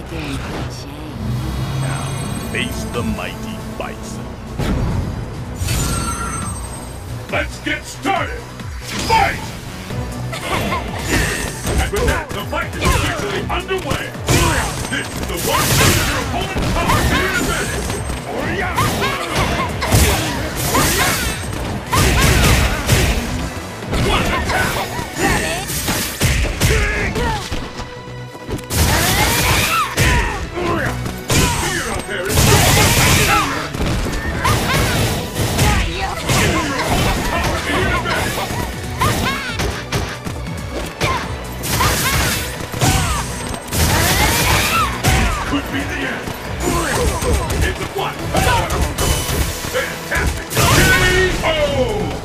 like you're in good shape. Now, face the mighty Bison. Let's get started! Fight! It's a one. Fantastic. KO!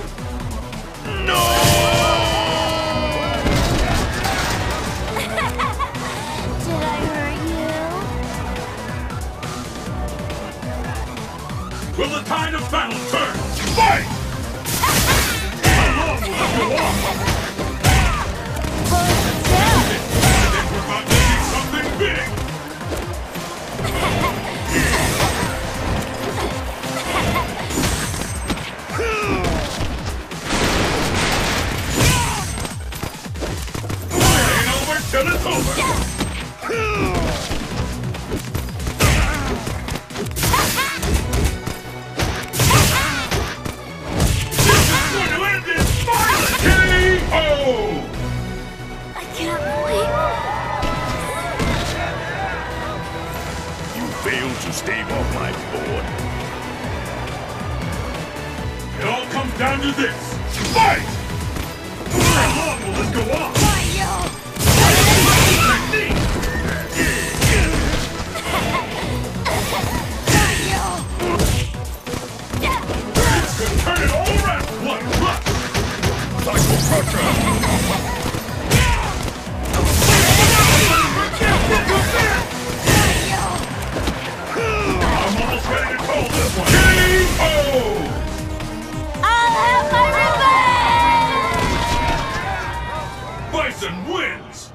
Did I hurt you? Will the tide of battle turn? Fight! Failed to stave off my board. It all comes down to this. Fight! How long will this go on? Bison wins!